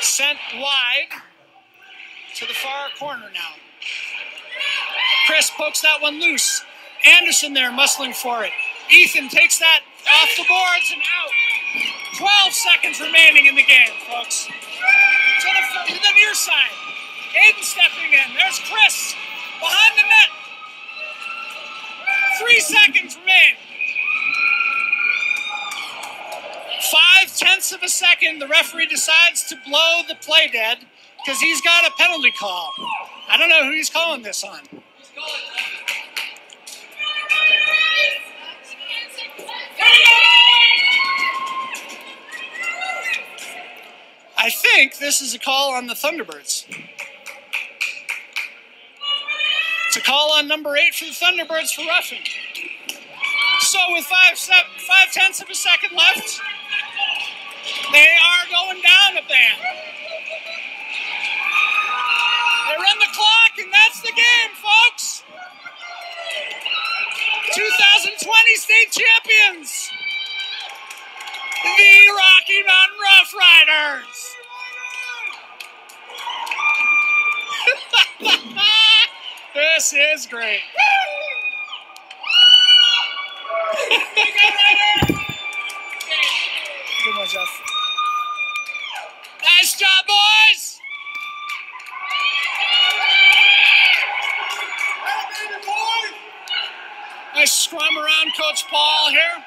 Sent wide to the far corner now. Chris pokes that one loose. Anderson there muscling for it. Ethan takes that off the boards and out. 12 seconds remaining in the game, folks. To the, to the near side. Aiden stepping in. There's Chris behind the net. Three seconds remain. Five tenths of a second, the referee decides to blow the play dead because he's got a penalty call. I don't know who he's calling this on. I think this is a call on the Thunderbirds. It's a call on number eight for the Thunderbirds for roughing. So with five, five tenths of a second left, they are going down a band. They run the clock, and that's the game, folks. 2020 state champions, the Rocky Mountain Rough Riders. this is great. Job, boys. Nice scrum around Coach Paul here.